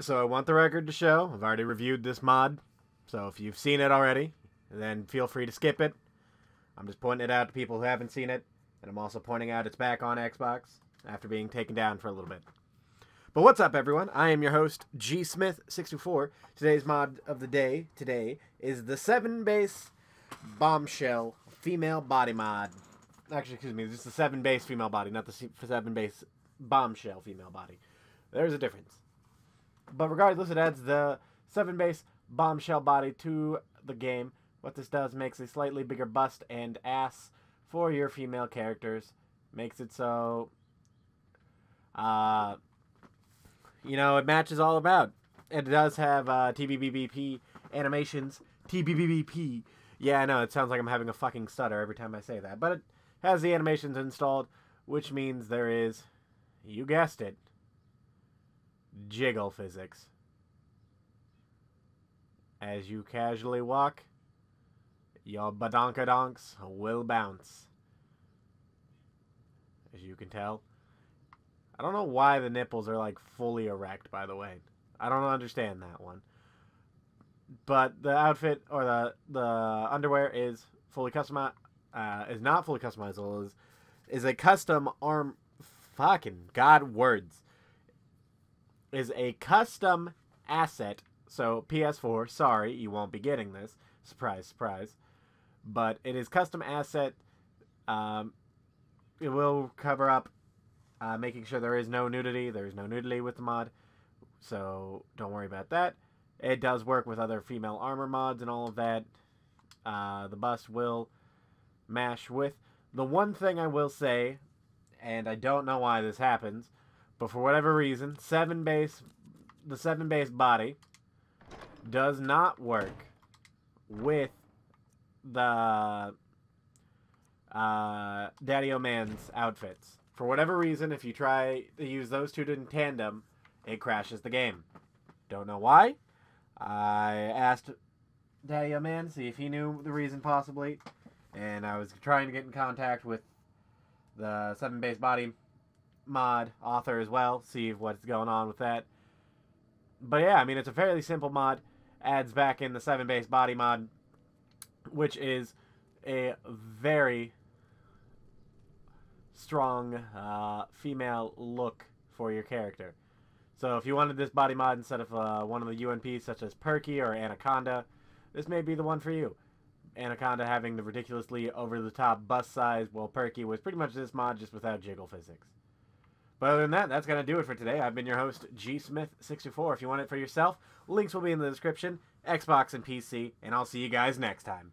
So I want the record to show. I've already reviewed this mod. So if you've seen it already, then feel free to skip it. I'm just pointing it out to people who haven't seen it. And I'm also pointing out it's back on Xbox after being taken down for a little bit. But what's up, everyone? I am your host, G Smith624. Today's mod of the day today is the SeveNBase bombshell female body mod. Actually, excuse me, is the SeveNBase female body, not the SeveNBase bombshell female body. There's a difference. But regardless, it adds the SeveNBase bombshell body to the game. What this does makes a slightly bigger bust and ass for your female characters. Makes it so, uh, you know, it matches all about. It does have uh, TBBBP animations. TBBBP. Yeah, I know, it sounds like I'm having a fucking stutter every time I say that. But it has the animations installed, which means there is, you guessed it, jiggle physics. As you casually walk, your badonkadonks will bounce. As you can tell. I don't know why the nipples are like fully erect, by the way. I don't understand that one. But the outfit or the the underwear is fully customized. Uh, is not fully customizable. Is is a custom arm. Fucking god words is a custom asset. So PS4, sorry, you won't be getting this. Surprise, surprise. But it is custom asset. Um, it will cover up uh, making sure there is no nudity. There is no nudity with the mod. So don't worry about that. It does work with other female armor mods and all of that. Uh, the bust will mash with. The one thing I will say, and I don't know why this happens, but for whatever reason, SeveNBase, the SeveNBase body does not work with the uh, Daddy O'Man's outfits. For whatever reason, if you try to use those two in tandem, it crashes the game. Don't know why. I asked Daddy O'Man, see if he knew the reason possibly, and I was trying to get in contact with the SeveNBase body mod author as well, see what's going on with that. But yeah, I mean, it's a fairly simple mod. Adds back in the SeveNBase body mod, which is a very strong uh, female look for your character. So if you wanted this body mod instead of uh, one of the UNPs such as Perky or Anaconda, this may be the one for you. Anaconda having the ridiculously over-the-top bust size, while Perky was pretty much this mod just without jiggle physics. But other than that, that's going to do it for today. I've been your host, G Smith64. If you want it for yourself, links will be in the description, Xbox and PC, and I'll see you guys next time.